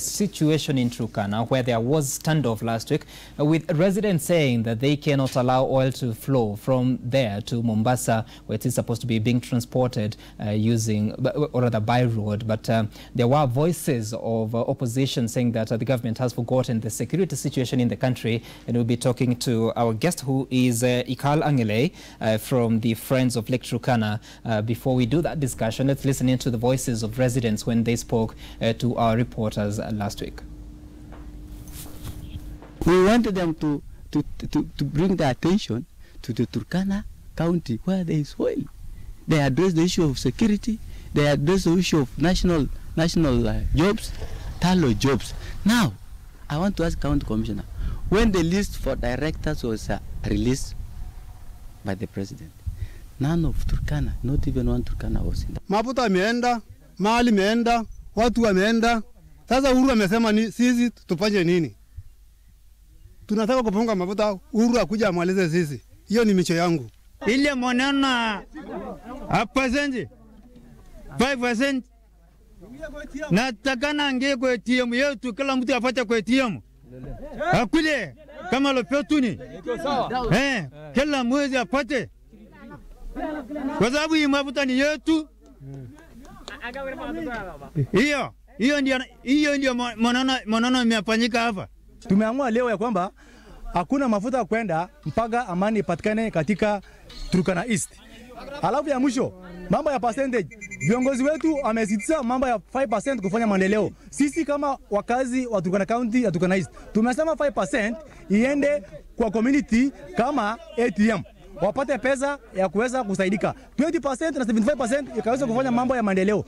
situation in Turkana where there was standoff last week uh, with residents saying that they cannot allow oil to flow from there to Mombasa where it is supposed to be being transported uh, using or rather by road. But um, there were voices of uh, opposition saying that uh, the government has forgotten the security situation in the country. And we'll be talking to our guest who is uh, Ikal Angelei uh, from the Friends of Lake Turkana uh, before we do that discussion let's listen into the voices of residents when they spoke uh, to our reporters. uh, last week. We wanted them to, to, to, to bring the attention to the Turkana county where there is oil. They address the issue of security. They address the issue of national national uh, jobs, Tullow jobs. Now, I want to ask county commissioner, when the list for directors was uh, released by the president, none of Turkana, not even one Turkana was in that. Mafuta ameenda, mali imeenda, watu wameenda. Sasa Uhuru amesema ni sisi tupanye nini? Tunataka kupunga mafuta, Uhuru akuja amalize sisi. Hiyo ni micho yangu. ile maneno a percent 5% natakana angie kwa ATM yetu, kila mtu apate kwa ATM akule kama lopetuni eh, kila mwezi apate, kwa sababu hii mafuta ni yetu. Hiyo hiyo ndio hiyo ndio monono monono imefanyika hapa. Tumeamua leo ya kwamba hakuna mafuta ya kwenda mpaka amani ipatikane katika Turkana East. Alafu ya mwisho mambo ya percentage, viongozi wetu amesitisa mambo ya 5% kufanya maendeleo. Sisi kama wakazi wa Turkana County ya Turkana East tumesema 5% iende kwa community kama ATM wapate pesa ya kuweza kusaidika. 20% na 75% ikaweza kufanya mambo ya maendeleo.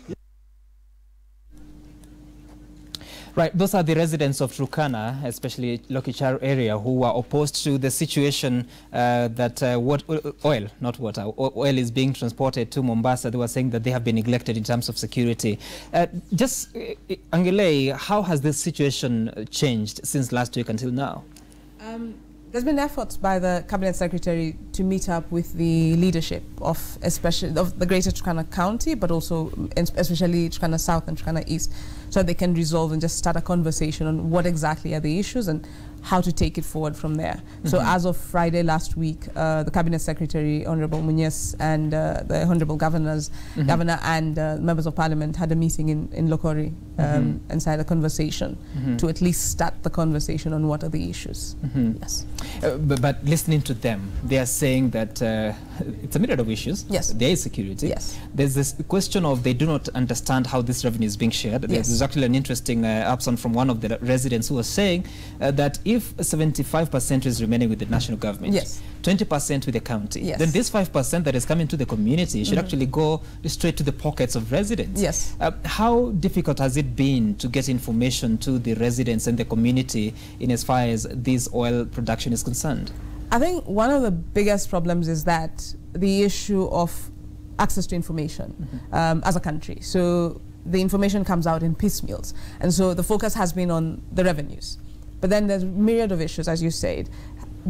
Right, those are the residents of Turkana, especially Lokichar area, who are opposed to the situation uh, that uh, what, oil, not water, oil is being transported to Mombasa. They were saying that they have been neglected in terms of security. Uh, just, uh, Angelei, how has this situation changed since last week until now? Um, there's been efforts by the cabinet secretary to meet up with the leadership of especially of the Greater Turkana County, but also especially Turkana South and Turkana East, so they can resolve and just start a conversation on what exactly are the issues. And how to take it forward from there. Mm -hmm. So as of Friday last week, uh, the cabinet secretary, Honorable Munyes, and uh, the honorable governors, mm -hmm. governor and uh, members of parliament had a meeting in in Lokori um, mm -hmm. and had a conversation to at least start the conversation on what are the issues. Yes. But, but, listening to them, they are saying that it's a myriad of issues. Yes. There is security. Yes. There's this question of they do not understand how this revenue is being shared. Yes. There's actually an interesting uh, upson from one of the residents who was saying uh, that if 75% is remaining with the national government, yes. 20% with the county, yes. then this 5% that is coming to the community should mm -hmm. actually go straight to the pockets of residents. Yes. Uh, how difficult has it been to get information to the residents and the community in as far as this oil production is concerned? I think one of the biggest problems is that the issue of access to information mm -hmm. um, as a country. So the information comes out in piecemeals. And so the focus has been on the revenues. But then there's myriad of issues, as you said.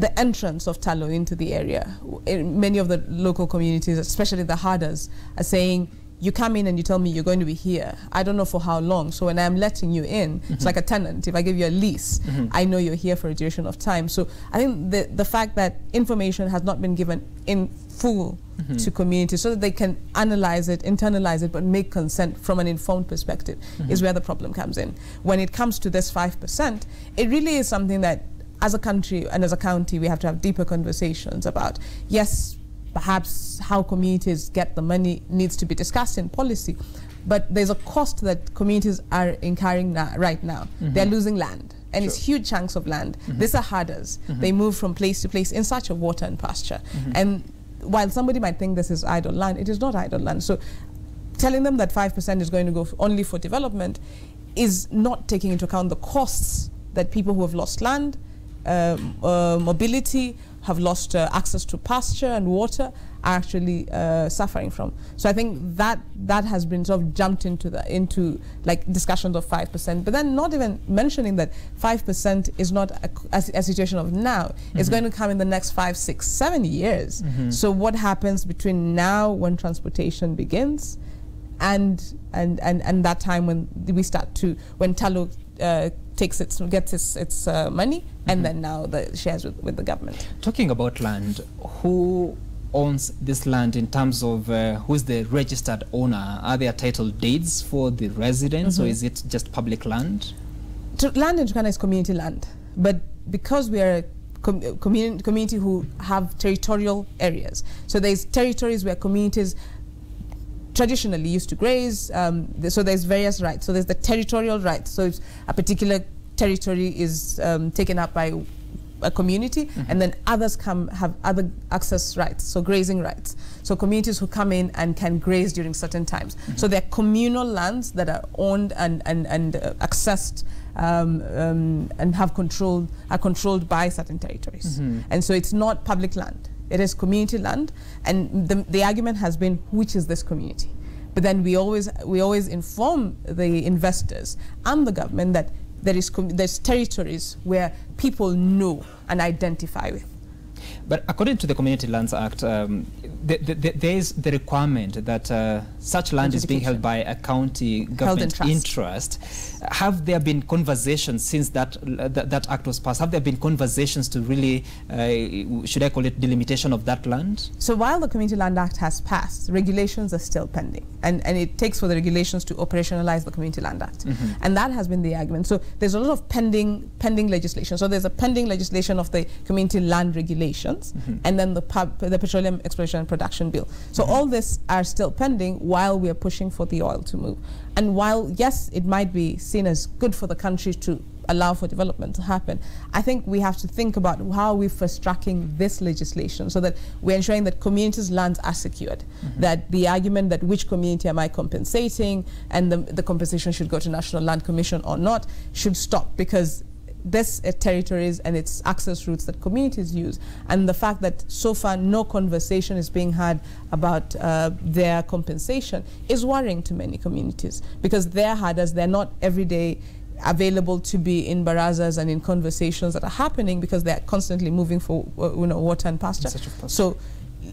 The entrance of Tullow into the area. In many of the local communities, especially the harders, are saying, you come in and you tell me you're going to be here. I don't know for how long. So when I'm letting you in, mm -hmm. it's like a tenant. If I give you a lease, mm -hmm. I know you're here for a duration of time. So I think the, the fact that information has not been given in full mm -hmm. to communities so that they can analyze it, internalize it, but make consent from an informed perspective is where the problem comes in. When it comes to this 5%, it really is something that as a country and as a county, we have to have deeper conversations about. Yes, perhaps how communities get the money needs to be discussed in policy, but there's a cost that communities are incurring now, right now. Mm -hmm. They're losing land. And Sure. it's huge chunks of land. These are herders. They move from place to place in search of water and pasture. And while somebody might think this is idle land, it is not idle land. So telling them that 5% is going to go only for development is not taking into account the costs that people who have lost land, um, uh, mobility, have lost uh, access to pasture and water are actually uh, suffering from. So I think that that has been sort of jumped into the into like discussions of five percent, but then not even mentioning that five percent is not a, a, a situation of now. It's going to come in the next five, six, seven years. So what happens between now when transportation begins? And, and, and, and that time when we start to, when Tullow uh, takes its gets its its uh, money, and then now the shares with, with the government. Talking about land, who owns this land in terms of uh, who's the registered owner? Are there title deeds for the residents, or is it just public land? To, land in Turkana is community land, but because we are a com- commun- community who have territorial areas, so there's territories where communities traditionally used to graze. Um, so there's various rights. So there's the territorial rights. So if a particular territory is um, taken up by a community, and then others come have other access rights, so grazing rights. So communities who come in and can graze during certain times. So they're communal lands that are owned and and and uh, accessed. Um, um, and have controlled are controlled by certain territories, and so it's not public land. It is community land, and the, the argument has been which is this community. But then we always we always inform the investors and the government that there is there's territories where people know and identify with. But according to the Community Lands Act, um, the, the, the, there is the requirement that uh, such land is being held by a county government trust. interest. Have there been conversations since that, uh, that that act was passed? Have there been conversations to really, uh, should I call it, delimitation of that land? So while the Community Land Act has passed, regulations are still pending, and, and it takes for the regulations to operationalize the Community Land Act, and that has been the argument. So there's a lot of pending pending legislation. So there's a pending legislation of the Community Land Regulations, mm-hmm. and then the pub, the Petroleum Exploration and Production Bill. So mm-hmm. all this are still pending while we are pushing for the oil to move. And while yes, it might be seen as good for the country to allow for development to happen. I think we have to think about how we're first tracking this legislation so that we're ensuring that communities' lands are secured. Mm-hmm. That the argument that which community am I compensating and the, the compensation should go to National Land Commission or not should stop because this uh, territories and its access routes that communities use and the fact that so far no conversation is being had about uh, their compensation is worrying to many communities because they're herders they're not every day available to be in barazas and in conversations that are happening because they're constantly moving for uh, you know water and pasture. so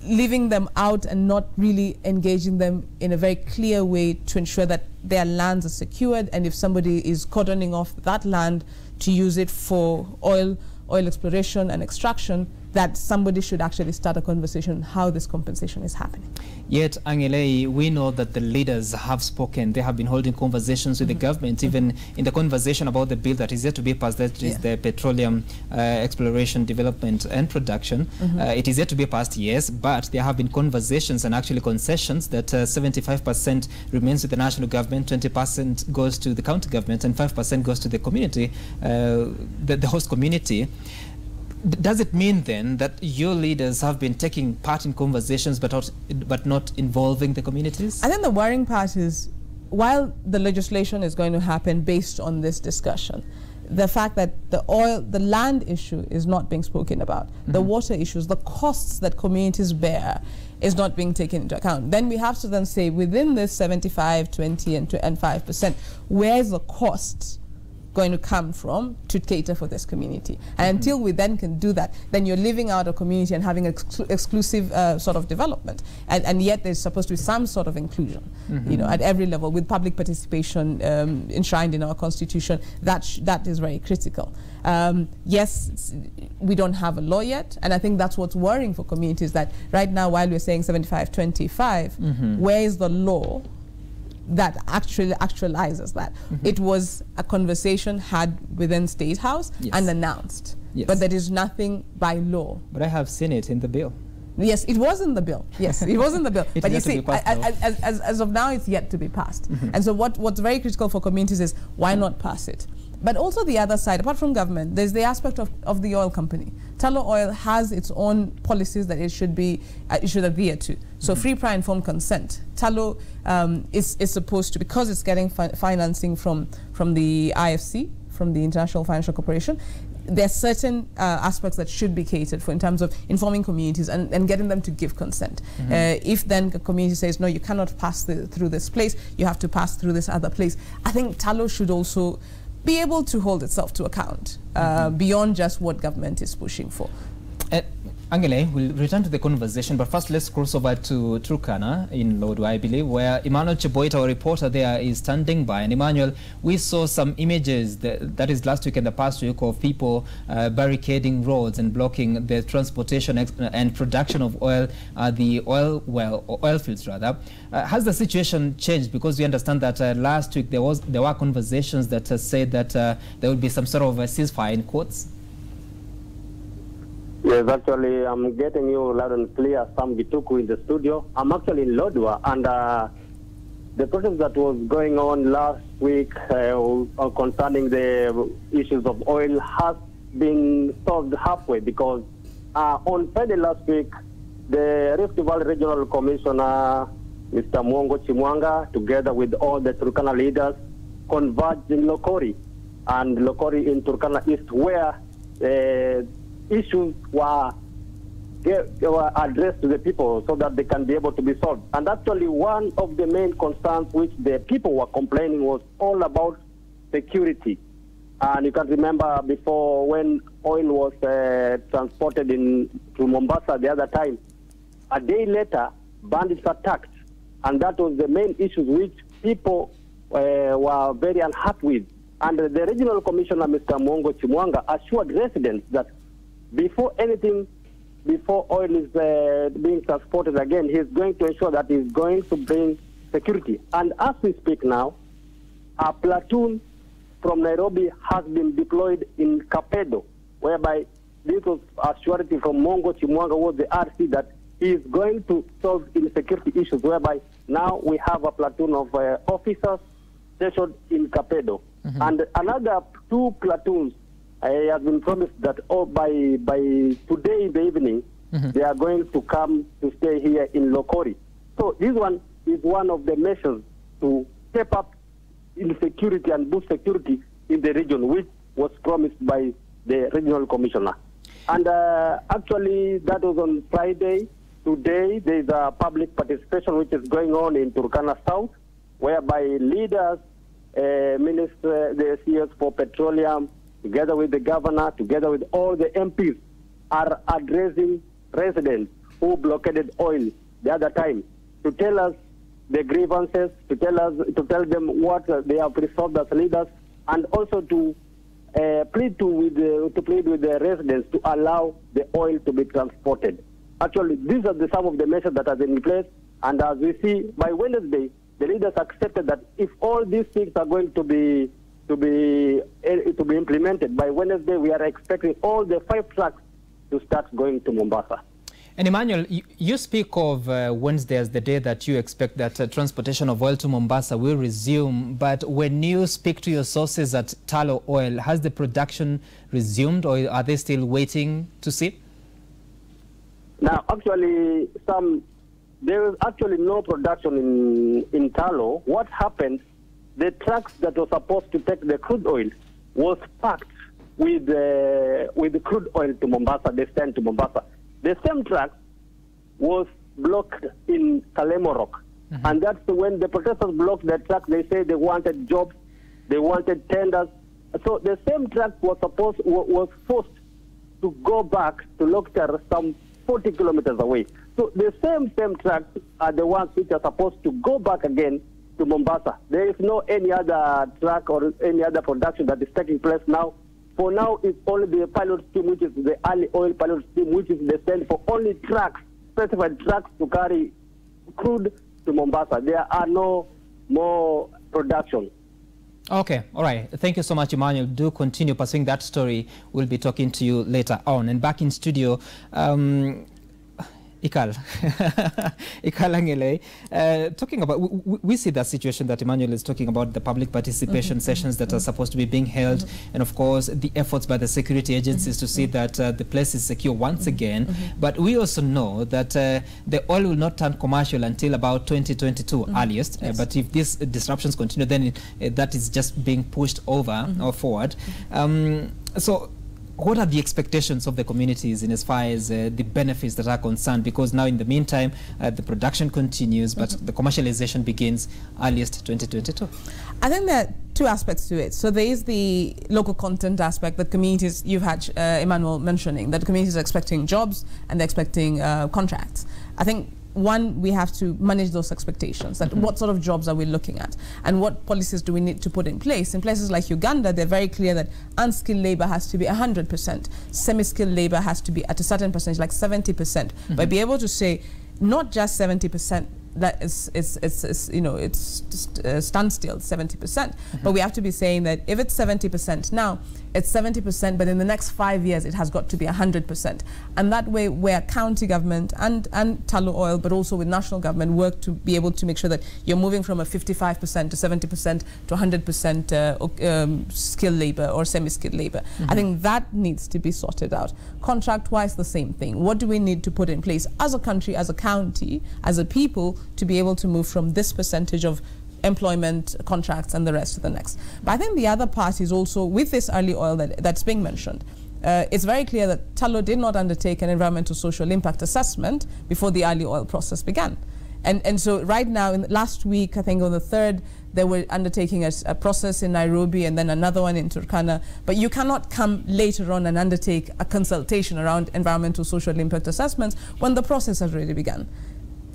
leaving them out and not really engaging them in a very clear way to ensure that their lands are secured and if somebody is cordoning off that land to use it for oil oil exploration and extraction that somebody should actually start a conversation on how this compensation is happening Yet, Angelei, we know that the leaders have spoken. They have been holding conversations with the government, even in the conversation about the bill that is yet to be passed, that is Yeah. the Petroleum uh, Exploration, Development and Production. Uh, it is yet to be passed, yes, but there have been conversations and actually concessions that uh, 75% remains with the national government, 20% goes to the county government, and 5% goes to the community, uh, the, the host community. Does it mean then that your leaders have been taking part in conversations but not, but not involving the communities? I think the worrying part is while the legislation is going to happen based on this discussion, the fact that the oil, the land issue is not being spoken about, the mm-hmm. water issues, the costs that communities bear is not being taken into account. Then we have to then say within this 75, 20, and, and 5%, where's the cost? Going to come from to cater for this community. And until we then can do that, then you're living out a community and having exclu- exclusive uh, sort of development. And, and yet there's supposed to be some sort of inclusion, you know, at every level with public participation um, enshrined in our constitution. That, sh- that is very critical. Um, yes, we don't have a law yet, and I think that's what's worrying for communities that right now, while we're saying 75 25, where is the law that actually actualizes that. Mm-hmm. It was a conversation had within State House Yes. and announced. Yes. But there is nothing by law. But I have seen it in the bill. Yes, it was in the bill. Yes, it was in the bill. But you see, I- I- as, as, as of now, it's yet to be passed. Mm-hmm. And so, what, what's very critical for communities is why not pass it? But also, the other side, apart from government, there's the aspect of, of the oil company. Tullow Oil has its own policies that it should be uh, it should adhere to. So, Mm-hmm. free, prior, informed consent. Tullow um, is, is supposed to, because it's getting fi- financing from, from the IFC, from the International Financial Corporation, there are certain uh, aspects that should be catered for in terms of informing communities and, and getting them to give consent. Uh, if then the community says, no, you cannot pass the, through this place, you have to pass through this other place, I think Tullow should also be able to hold itself to account uh, beyond just what government is pushing for. Uh, Angelei, we'll return to the conversation, but first let's cross over to Turkana in Lodwar, I believe, where Emmanuel Chiboit, our reporter there, is standing by. And Emmanuel, we saw some images, that, that is last week and the past week, of people uh, barricading roads and blocking the transportation ex- and production of oil at the oil well, oil fields rather. Uh, has the situation changed? Because we understand that uh, last week there was there were conversations that uh, said that uh, there would be some sort of a ceasefire in quotes. Yes, actually, I'm getting you loud and clear, Sam Gituku in the studio. I'm actually in Lodwar, and uh, the process that was going on last week uh, concerning the issues of oil has been solved halfway because uh, on Friday last week, the Rift Valley Regional Commissioner, Mr. Mwongo Chimwanga, together with all the Turkana leaders, converged in Lokori, and Lokori in Turkana East, where uh, issues were, get, were addressed to the people so that they can be able to be solved. And actually, one of the main concerns which the people were complaining was all about security. And you can remember before when oil was uh, transported in to Mombasa the other time, a day later, bandits attacked. And that was the main issue which people uh, were very unhappy with. And the regional commissioner, Mr. Mwongo Chimwanga, assured residents that before anything, before oil is uh, being transported again, he's going to ensure that he's going to bring security. And as we speak now, a platoon from Nairobi has been deployed in Kapedo, whereby this was a surety from Mongo Chimwanga was the RC that he is going to solve insecurity issues, whereby now we have a platoon of uh, officers stationed in Kapedo. And another two platoons uh, have been promised that oh, by, by today in the evening, they are going to come to stay here in Lokori. So this one is one of the measures to step up in security and boost security in the region, which was promised by the regional commissioner. And uh, actually, that was on Friday. Today, there is a public participation which is going on in Turkana South, whereby leaders, uh, minister, the CS for petroleum, together with the governor, together with all the MPs, are addressing residents who blockaded oil the other time to tell us the grievances, to tell us, to tell them what uh, they have resolved as leaders, and also to uh, plead to with the, to plead with the residents to allow the oil to be transported. Actually, these are the, some of the measures that are in place, and as we see by Wednesday, the leaders accepted that if all these things are going to be to be eh, to be implemented by Wednesday, we are expecting all the five trucks to start going to Mombasa. And Emmanuel, you, you speak of uh, Wednesday as the day that you expect that uh, transportation of oil to Mombasa will resume. But when you speak to your sources at Tullow Oil, has the production resumed or are they still waiting to see? Now, actually, some there is actually no production in in Tullow. What happened? The trucks that were supposed to take the crude oil was packed with uh, with the crude oil to Mombasa. They sent to Mombasa. The same truck was blocked in Kalemorok, and that's when the protesters blocked the truck. They say they wanted jobs, they wanted tenders. So the same truck was supposed wa- was forced to go back to Loktar, some 40 kilometers away. So the same same trucks are the ones which are supposed to go back again to Mombasa. There is no any other truck or any other production that is taking place now. For now, it's only the pilot scheme, which is the early oil pilot scheme, which is the for only trucks, specified trucks to carry crude to Mombasa. There are no more production. Okay, all right. Thank you so much, Emmanuel. Do continue pursuing that story. We'll be talking to you later on. And back in studio, um, Ikal, Ikal Angelei, uh, talking about, we, see that situation that Emmanuel is talking about, the public participation sessions that are supposed to be being held, and of course, the efforts by the security agencies to see that uh, the place is secure once again. But we also know that uh, the oil will not turn commercial until about 2022 earliest. Uh, but if these disruptions continue, then it, uh, that is just being pushed over or forward. Um, so what are the expectations of the communities in as far as uh, the benefits that are concerned? Because now, in the meantime, uh, the production continues, but the commercialization begins earliest 2022. I think there are two aspects to it. So there is the local content aspect that communities, you've had uh, Emmanuel mentioning, that communities are expecting jobs and they're expecting uh, contracts. I think one, we have to manage those expectations. That mm-hmm. what sort of jobs are we looking at, and what policies do we need to put in place? In places like Uganda, they're very clear that unskilled labor has to be 100%, semi-skilled labor has to be at a certain percentage, like 70%. percent mm-hmm. But be able to say, not just 70% that is, is, is, is you know, it's just uh, standstill, 70%. Mm-hmm. But we have to be saying that if it's 70% now, it's 70%, but in the next five years, it has got to be 100%. And that way, where county government and, and Tullow Oil, but also with national government, work to be able to make sure that you're moving from a 55% to 70% to 100% uh, um, skilled labor or semi-skilled labor. I think that needs to be sorted out. Contract-wise, the same thing. What do we need to put in place as a country, as a county, as a people, to be able to move from this percentage of employment contracts and the rest to the next. But I think the other part is also with this early oil that, that's being mentioned. Uh, it's very clear that Tullow did not undertake an environmental social impact assessment before the early oil process began. And, and so right now, in last week, I think on the 3rd, they were undertaking a, a, process in Nairobi and then another one in Turkana. But you cannot come later on and undertake a consultation around environmental social impact assessments when the process has already begun.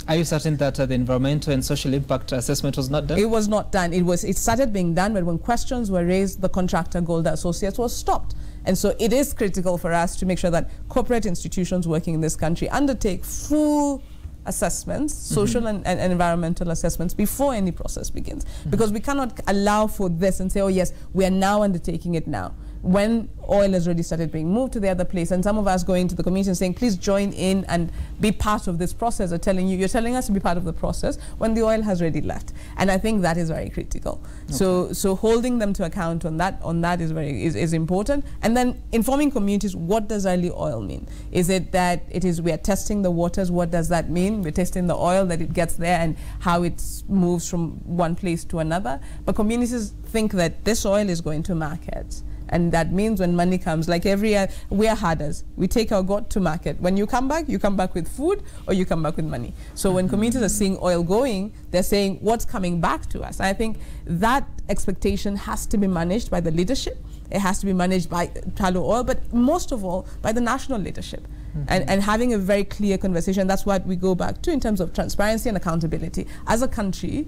Are you certain that uh, the environmental and social impact assessment was not done? It was not done. It was. It started being done, but when questions were raised, the contractor Golder Associates was stopped. And so it is critical for us to make sure that corporate institutions working in this country undertake full assessments, social mm -hmm. and, and, and, environmental assessments before any process begins. Mm -hmm. Because we cannot allow for this and say, oh yes, we are now undertaking it now when oil has already started being moved to the other place and some of us going to the community and saying please join in and be part of this process are telling you you're telling us to be part of the process when the oil has already left. And i think that is very critical. Okay. so so holding them to account on that on that is very is, is important. And then informing communities what does early oil mean? Is it that it is we are testing the waters what does that mean? We're testing the oil that it gets there and how it moves from one place to another. But communities think that this oil is going to markets and that means when money comes, like every year, we are herders. We take our goat to market. When you come back, you come back with food or you come back with money. So when communities are seeing oil going, they're saying, what's coming back to us? And I think that expectation has to be managed by the leadership. It has to be managed by Tullow Oil, but most of all, by the national leadership. Mm -hmm. and, and having a very clear conversation. That's what we go back to in terms of transparency and accountability. As a country,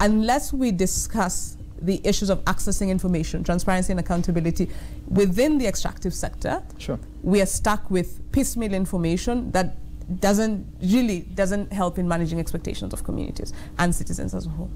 unless we discuss the issues of accessing information, transparency and accountability within the extractive sector, sure. we are stuck with piecemeal information that doesn't really doesn't help in managing expectations of communities and citizens as a whole.